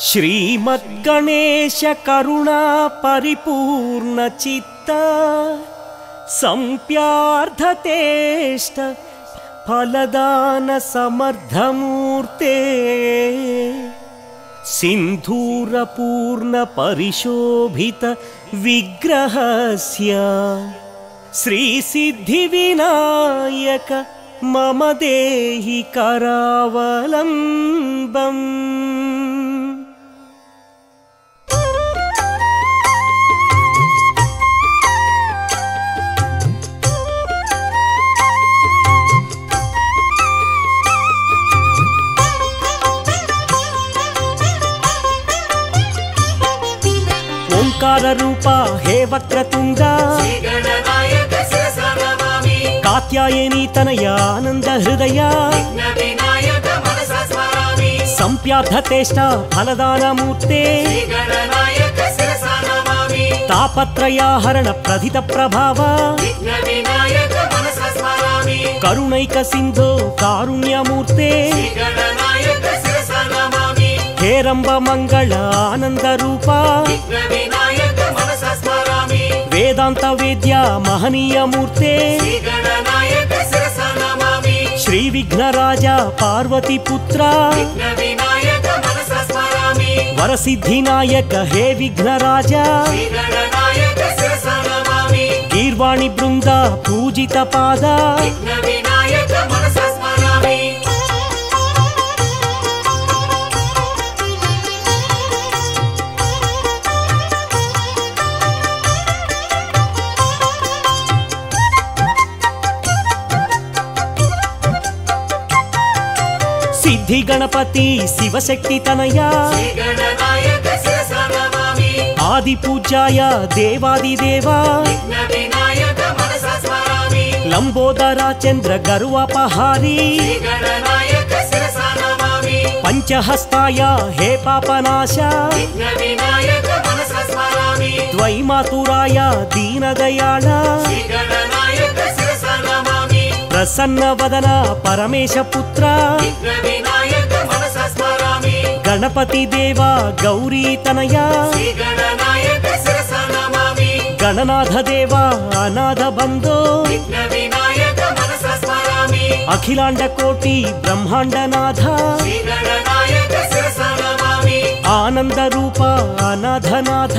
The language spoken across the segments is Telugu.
श्रीमद्गणेशकरुणापरिपूर्णचित्त सम्प्यार्थतेष्ट फलदानसमर्थमूर्ते सिन्धूरपूर्णपरिशोभितविग्रहस्य श्रीसिद्धिविनायक मम देहि करावलम्बम् ఓంకార రూప హే వక్రతుండ కాత్యాయని తనయ ఆనంద హృదయ. సంప్యార్థతేష్ట ఫలదానమూర్తే తాపత్రయాహరణ ప్రథిత ప్రభావ. కరుణైక సింధో కారుణ్యమూర్తే. శ్రీగణనాయక శిరస నమామి హేరంబ वेदांत वेद्या महनीय मूर्ते श्री विघ्न राजा पार्वती पुत्र वर सिद्धि हे विघ्न राजा गीर्वाणी बृंदा पूजित पादा సిద్ధి గణపతి శివశక్తి తనయ. ఆది పూజ్యాయ దేవాది దేవా. లంబోదర చంద్ర గరువపహారి పంచహస్తాయ హే పాపనాశ. ద్వైమాతురాయ దీనదయాళ. ప్రసన్న వదన పరమేశ పుత్ర. గణపతి దేవా గౌరీ తనయ. గణనాథ దేవా అనాథ బంధో. అఖిలాండ కోటి బ్రహ్మాండనాథ శిరస నమామి. ఆనంద రూప అనాథనాథ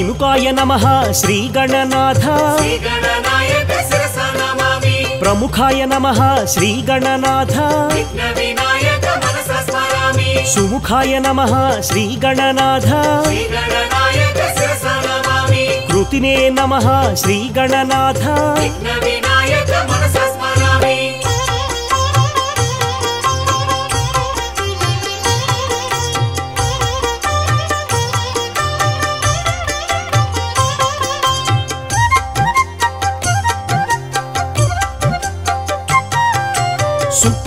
విముఖాయ నమ శ్రీ గణనాథ ప్రముఖాయ నమ శ్రీ గణనాథ సుముఖాయ నమ శ్రీ గణనాథ కృతినే నమ శ్రీ గణనాథ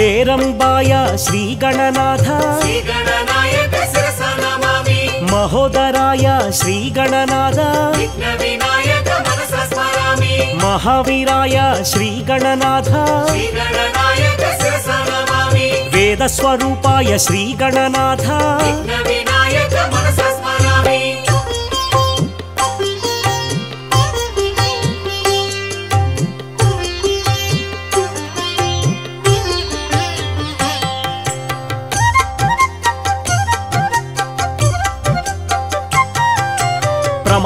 హేరంబాయ శ్రీ గణనాథ శ్రీగణనాయక శిరస నమామి మహోదరాయ శ్రీ గణనాథ విఘ్న వినాయక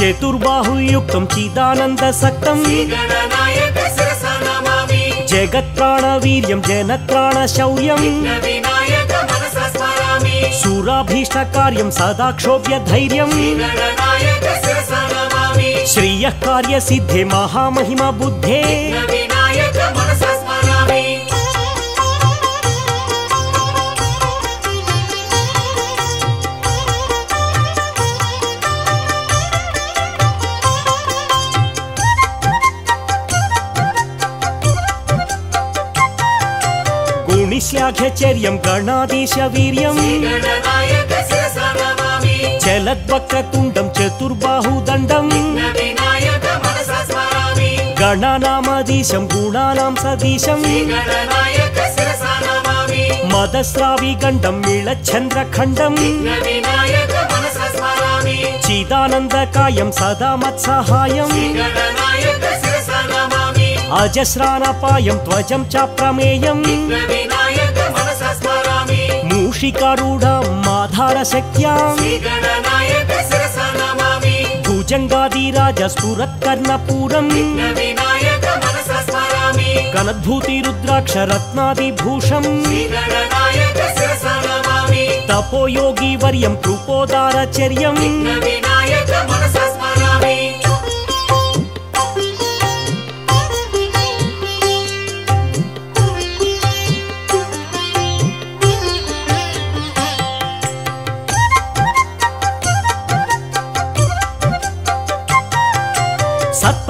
चतुर्बाहुयुक्तं चिदानन्दसक्तम् जगत्त्राणवीर्यं जनत्राणशौर्यं क्षोभ्य सदाक्षोभ्यधैर्यं श्रियः कार्यसिद्धे महामहिमबुद्धे श्लाघ्यचर्यं गणाधीशवीर्यं चलद्वक्रतुण्डं चतुर्बाहुदण्डं गणानामधीशं गुणानां सदीशं मदस्राविगण्डं मिळच्छन्द्रखण्डं चिदानन्दकायं सदा मत्सहायम्। अजस्रानपायं ध्वजं च प्रमेयम् మూషికారూఢ మాధార శక్త్యా భుజంగాదిరాజ స్ఫురత్కర్ణపూరం కనద్భూతి రుద్రాక్ష రత్నాదిభూషం తపోయోగి వర్యం కృపోదారచర్యం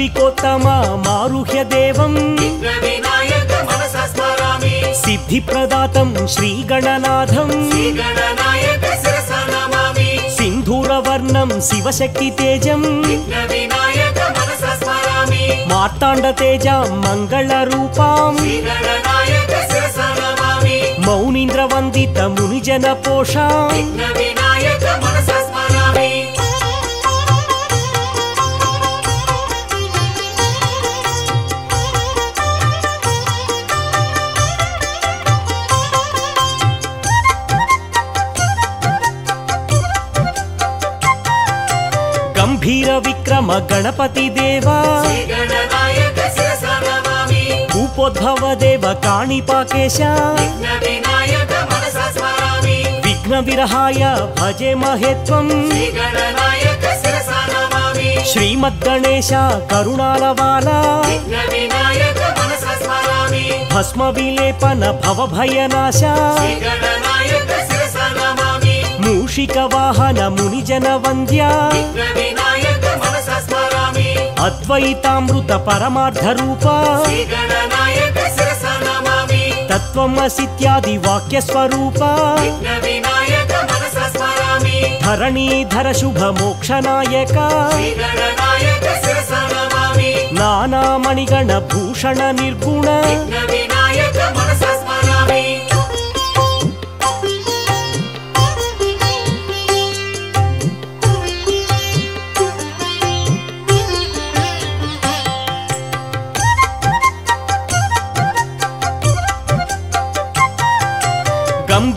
ऋषिकोत्तमा मारुह्य देवम् सिद्धिप्रदातं श्रीगणनाथम्। सिन्धूरवर्णं शिवशक्तितेजम्। मार्ताण्डतेजां मङ्गलरूपाम्। मौनीन्द्रवन्दितमुनिजनपोषाम्। గంభీర విక్రమ గణపతి దేవా. భూపోద్భవ దేవ కాణి పాకేశ. విఘ్న విరహాయ భజే మహేత్వం. శ్రీమద్గణేశ కరుణాలవాల. భస్మ విలేపన భవభయనాశ. మూషిక వాహన మునిజన వంద్య. అద్వైతామృత పరమార్థ రూప. వాక్య వాక్యస్వరూప ధరణీధర శుభ మోక్షనాయక నానామణిగణ భూషణ నిర్గుణ.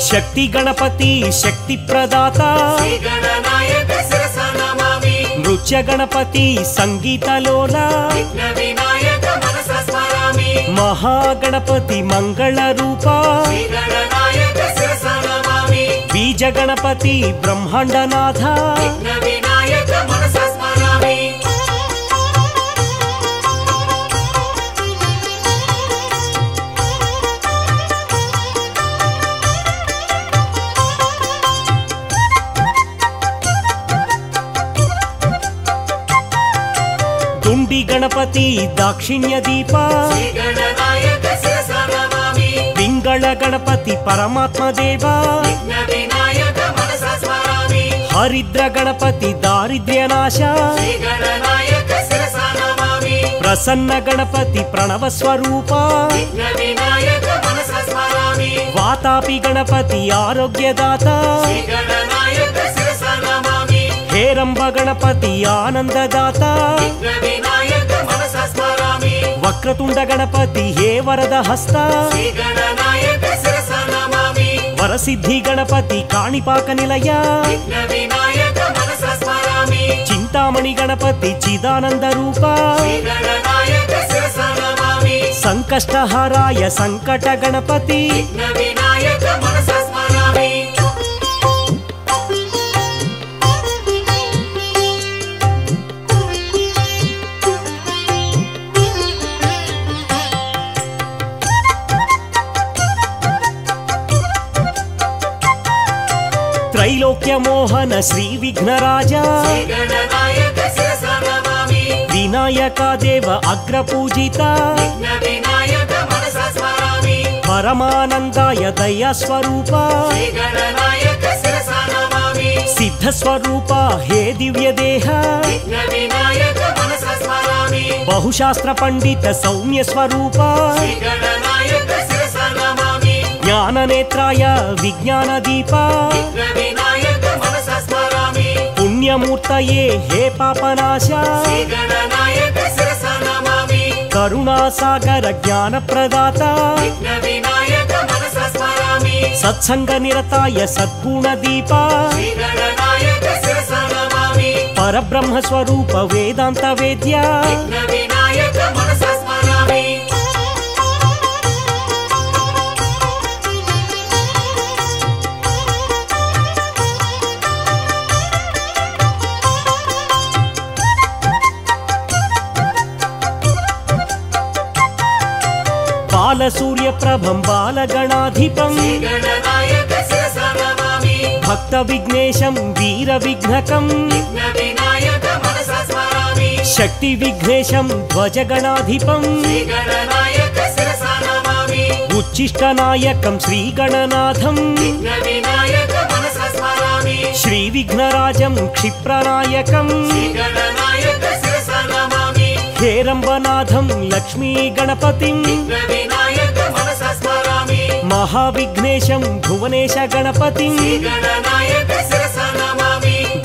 శక్తి గణపతి శక్తి ప్రదాత. నృత్య గణపతి సంగీతలోల మహాగణపతి మంగళ రూప. బీజ గణపతి బ్రహ్మాండనాథ. దాక్షిణ్య దీప పింగళ గణపతి పరమాత్మ దేవ హరిద్ర గణపతి దారిద్ర్యనాశ ప్రసన్న గణపతి ప్రణవ స్వరూప వాతాపి గణపతి ఆరోగ్యదాత. హేరంబ గణపతి ఆనందదాత. వక్రతుండ గణపతి హే వరద హస్త. వరసిద్ధి గణపతి కాణిపాక నిలయ. చింతామణి గణపతి చిదానంద రూప. సంకష్టహారాయ సంకట గణపతి. త్రైలోక్య మోహన శ్రీ విఘ్నరాజ. వినాయక దేవ అగ్ర పూజిత విఘ్న వినాయక మనస స్మరామి. పరమానందాయ దయా స్వరూప శ్రీగణనాయక శిరస నమామి సిద్ధ స్వరూప హే దివ్య దేహ బహుశాస్త్ర పండిత సౌమ్య స్వరూప నమామి జ్ఞాన నేత్రాయ విజ్ఞాన దీప పుణ్యమూర్తయే హే పాపనాశ. కరుణాసాగర జ్ఞాన ప్రదాత సత్సంగ నిరతాయ సద్గుణ దీప. పరబ్రహ్మ స్వరూప వేదాంత వేద్య. बालसूर्यप्रभं बालगणाधिपं भक्तविघ्नेशं वीरविघ्नकं शक्तिविघ्नेशं ध्वजगणाधिपम् उच्छिष्टनायकं श्रीगणनाथम् श्रीविघ्नराजं क्षिप्रनायकम् हेरम्बनाथं लक्ष्मी गणपतिं महाविघ्नेशं भुवनेश गणपतिं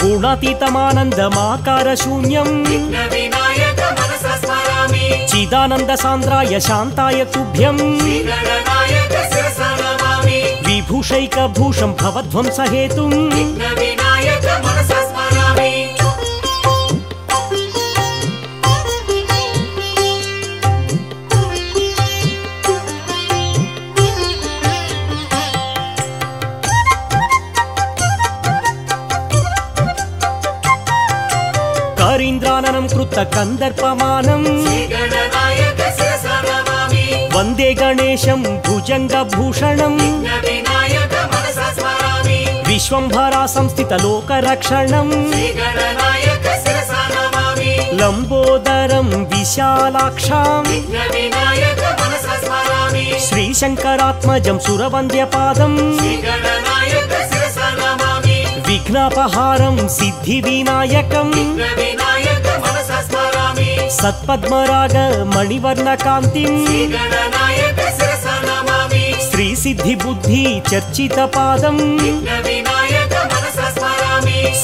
गुणातीतमानन्दमाकारशून्यं। चिदानन्दसान्द्राय शान्ताय तुभ्यं। विभूषैकभूषं भवध्वंसहेतुम् కరీంద్రాననం కృత కందర్పమానం వందే గణేశం భుజంగ భూషణం విశ్వంభరా సంస్థిత లోక రక్షణం శ్రీగణనాయక శిరస నమామి లంబోదరం విశాలాక్షాం. శ్రీశంకరాత్మజం సురవంద్యపాదం. విఘ్నాపహారం సిద్ధి వినాయకం సత్పద్మరాగ మణివర్ణ కాంతిం. శ్రీ సిద్ధి బుద్ధి చర్చిత పాదం.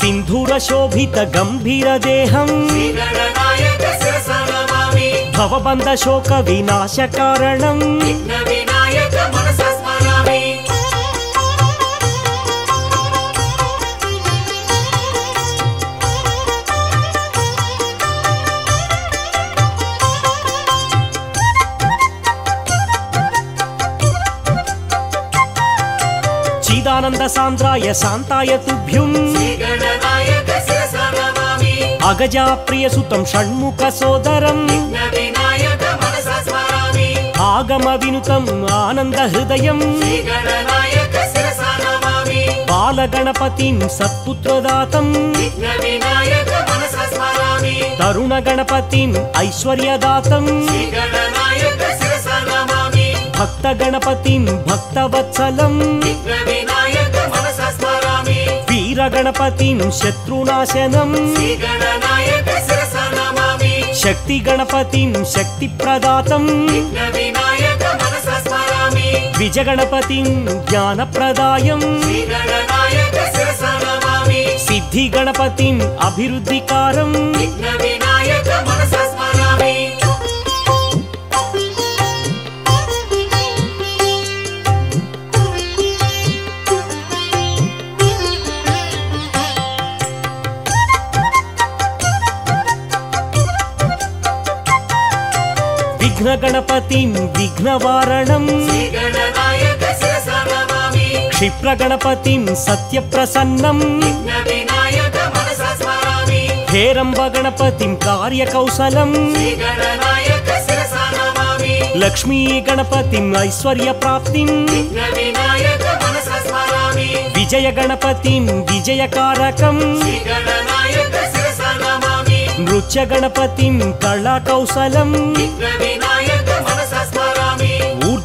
సింధూర శోభిత గంభీర దేహం. భవబంధ శోక వినాశ కారణం. చిదానంద సాంద్రాయ శాంతాయ తుభ్యుం శ్రీగణనాయక శిరస నమామి అగజా ప్రియ సుతం షణ్ముఖ సోదరం వినాయక మనస స్మరామి ఆగమ వినుతం ఆనంద హృదయం శ్రీగణనాయక శిరస నమామి బాలగణపతిం సత్పుత్రదాతం వినాయక మనస స్మరామి తరుణ గణపతిం ఐశ్వర్యదాతం శ్రీగణనాయక శిరస నమామి భక్త గణపతిం భక్తవత్సలం వినాయక మనస స్మరామి गणपति वीरगणपतिं शत्रुनाशनं शक्तिगणपतिं शक्तिप्रदातं विजगणपतिं ज्ञानप्रदायं सिद्धिगणपतिम् अभिवृद्धिकारम् विघ्नगणपतिं विघ्नवारणम् क्षिप्रगणपतिं सत्यप्रसन्नम् हेरम्बगणपतिं कार्यकौशलम् लक्ष्मीगणपतिम् ऐश्वर्यप्राप्तिम् विजयगणपतिं विजयकारकम् नृत्यगणपतिं कलाकौशलम्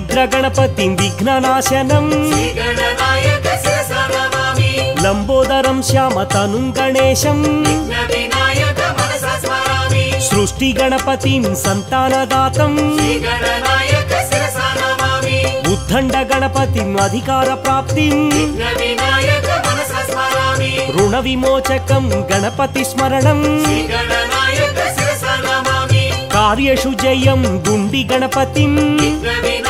హరిద్ర గణపతిం విఘ్ననాశనం శ్రీగణనాయక శిరస నమామి లంబోదరం శ్యామతనుం గణేశం వినాయక మనస స్మరామి సృష్టి గణపతిం సంతానదాతం శ్రీగణనాయక శిరస నమామి ఉద్దండ గణపతిం అధికార ప్రాప్తిం వినాయక మనస స్మరామి రుణ విమోచకం గణపతి స్మరణం శ్రీగణనాయక శిరస నమామి కార్యషు జయం గుండి గణపతిం వినాయక మనస స్మరామి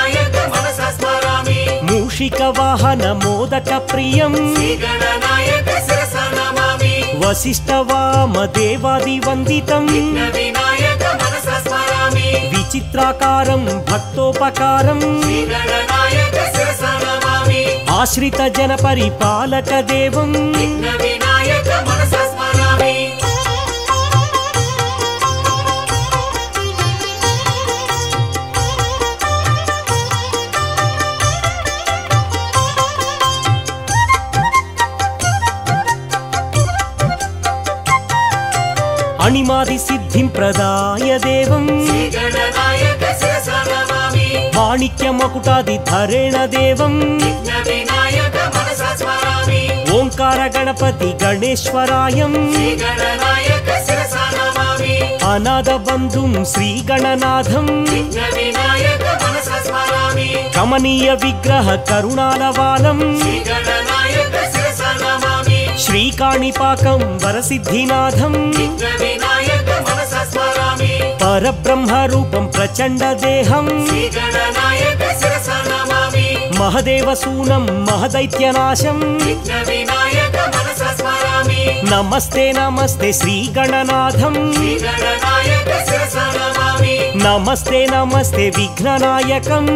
మూషిక వాహన మోదక ప్రియం. గణనాయక శిరస నమామి వశిష్ఠ వామ దేవాది వందితం విచిత్రాకారం భక్తోపకారం. ఆశ్రిత జన పరిపాలక దేవం అణిమాది సిద్ధిం ప్రదాయ దేవం మాణిక్య మకుటాది ధరేణ దేవం. ఓంకార గణపతి గణేశ్వరాయం. అనాథ బంధుం మనస స్మరామి కమనీయ విగ్రహ కరుణాలవాలం శ్రీకాణిపాకం వరసిద్ధినాథం. పరబ్రహ్మ రూపం ప్రచండ దేహం. మహదేవసూనం మహదైత్యనాశం. నమస్తే నమస్తే శ్రీగణనాథం. శ్రీగణనాయక నమస్తే నమస్తే విఘ్ననాయకం.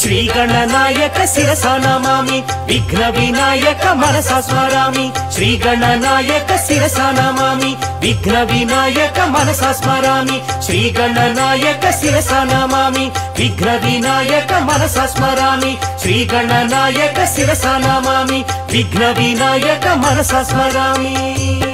శ్రీ గణనాయక శిరస నమామి విఘ్న వినాయక మనస స్మరామి. శ్రీగణనాయక శిరస నమామి విఘ్న వినాయక మనస స్మరామి. శ్రీగణనాయక శిరస నమామి విఘ్న వినాయక మనస స్మరామి. శ్రీగణనాయక శిరస నమామి విఘ్న వినాయక మనస స్మరామి.